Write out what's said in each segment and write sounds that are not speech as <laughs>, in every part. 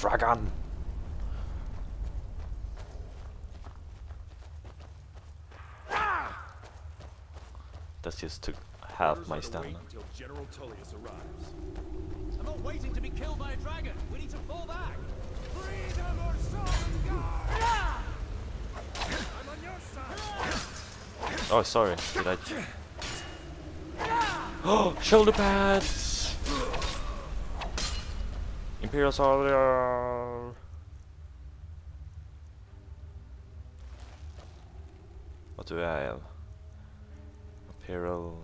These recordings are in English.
dragon! That's just to have my stamina. until General Tullius arrives. I'm not waiting to be killed by a dragon. We need to fall back. Freedom or I'm on your side! Oh, sorry. Did I? Oh, <gasps> <gasps> shoulder pads. Imperial soldier. What do I have? Imperial.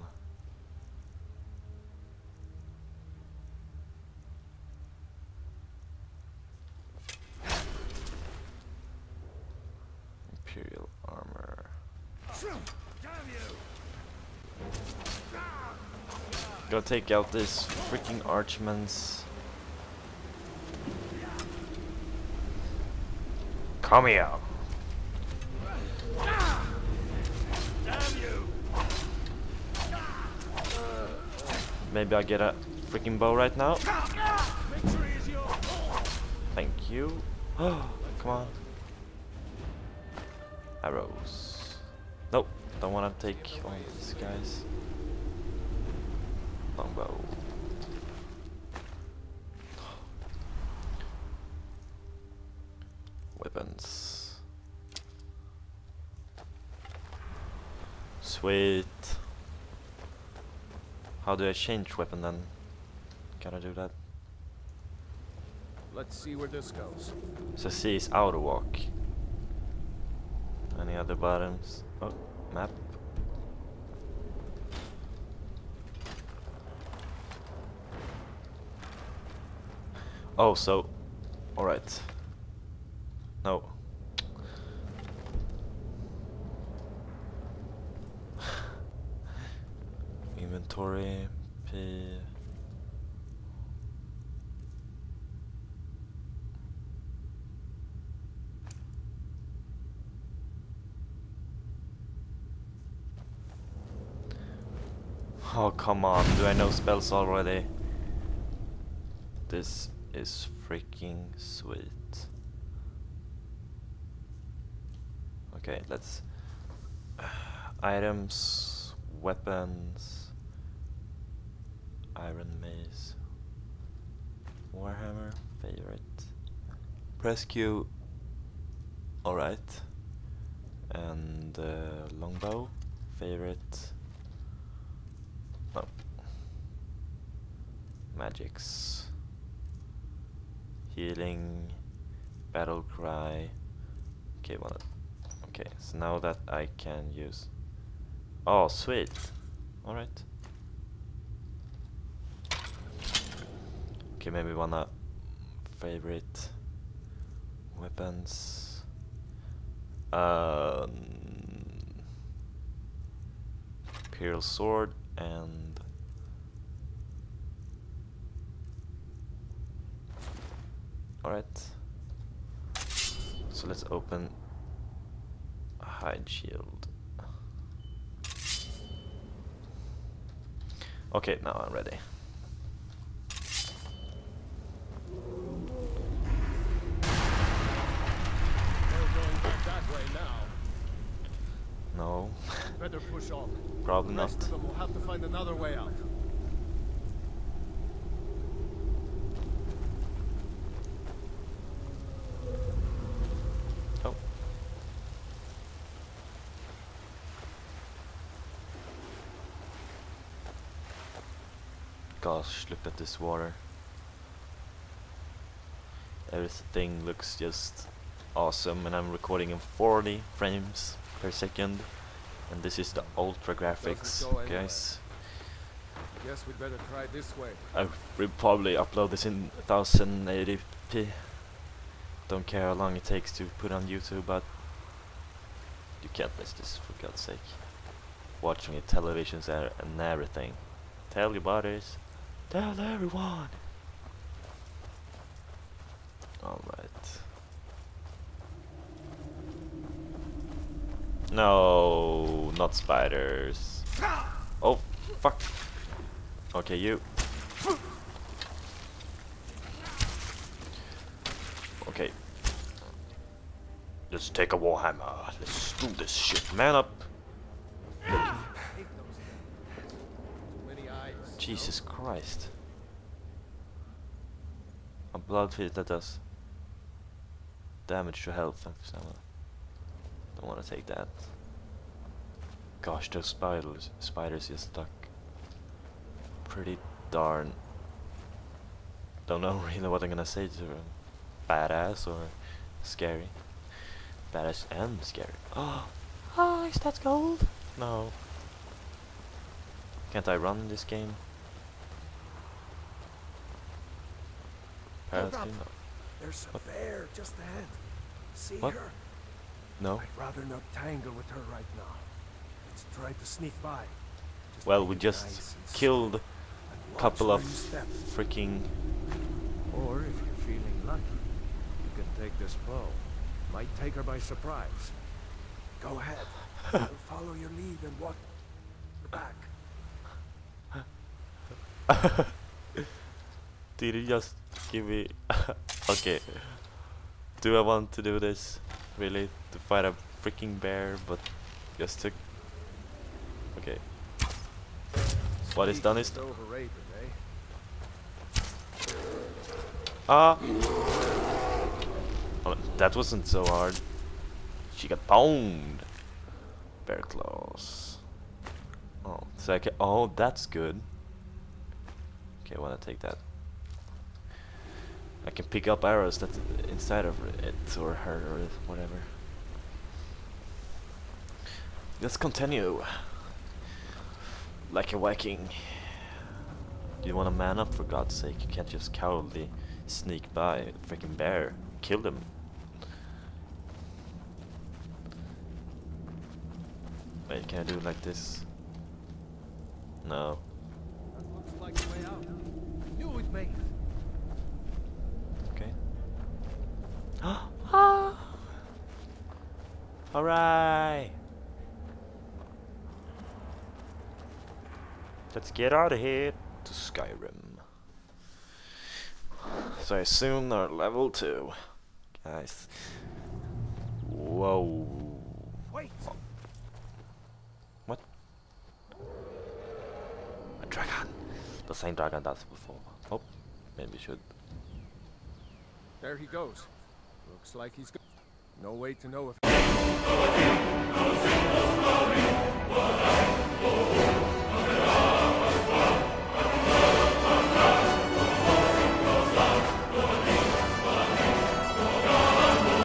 Imperial armor. Gotta take out this freaking archmans. Come here. Maybe I get a freaking bow right now. Thank you. <gasps> Come on. Arrows. Nope, don't wanna take all these guys. Longbow. Weapons. Sweet. How do I change weapon then? Can I do that? Let's see where this goes. So C is outer walk. Any other buttons? Oh, map. Oh, so, alright. No. Inventory, P. Oh, come on. Do I know spells already? This is freaking sweet. Okay, let's... Uh, items, weapons, iron mace, warhammer, favorite, press Q, alright, and uh, longbow, favorite, no. Magics. Healing. Battle cry. Okay, one. Okay, so now that I can use. Oh, sweet. Alright. Okay, maybe wanna favorite weapons. Um, Imperial sword and alright. So let's open a hide shield. Okay now I'm ready They're going back that way now. no Better push on. probably not rest of them will have to find another way out. oh gosh look at this water everything looks just awesome and I'm recording in 40 frames per second and this is the ultra graphics guys. Guess we'd better try this way. I will probably upload this in 1080p don't care how long it takes to put on YouTube but you can't miss this for God's sake. Watching it televisions and and everything. Tell your buddies. Tell everyone. Alright No, not spiders. Oh, fuck. Okay, you. Okay. Let's take a warhammer. Let's do this shit. Man up. Jesus Christ. A blood feed that does damage to health. Don't want to take that. Gosh, those spiders, spiders just stuck. Pretty darn. Don't know <laughs> really what I'm gonna say to them. Badass or scary. Badass and scary. Oh, <gasps> oh, is that gold? No. Can't I run this game? Apparently not. There's a What? bear just ahead. See What? her? No. I'd rather not tangle with her right now. Let's to sneak by. Just Well, we just nice killed a couple of freaking. Or if you're feeling lucky, you can take this bow. Might take her by surprise. Go ahead. <laughs> I'll follow your lead and walk back. <laughs> Did you just give me? <laughs> okay. Do I want to do this? Really? To fight a freaking bear, but just to. Okay. What is done is overrated, eh? Ah! Oh, that wasn't so hard. She got boned. Bear claws. Oh, so I can. Oh, that's good. Okay, I wanna take that. I can pick up arrows that's inside of it or her or whatever. Let's continue. Like a Viking. You wanna man up for God's sake? You can't just cowardly sneak by a freaking bear. Kill them. Wait, can I do it like this? No. That looks like the way out. I knew we'd make it. Okay. <gasps> ah! Alright! Let's get out of here to Skyrim. So I assume they're level 2. Guys. Whoa. Wait! What? A dragon! The same dragon that's before. Oh, maybe we should. There he goes. Looks like he's go- No way to know if.